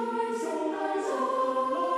rejoice in thy Lord.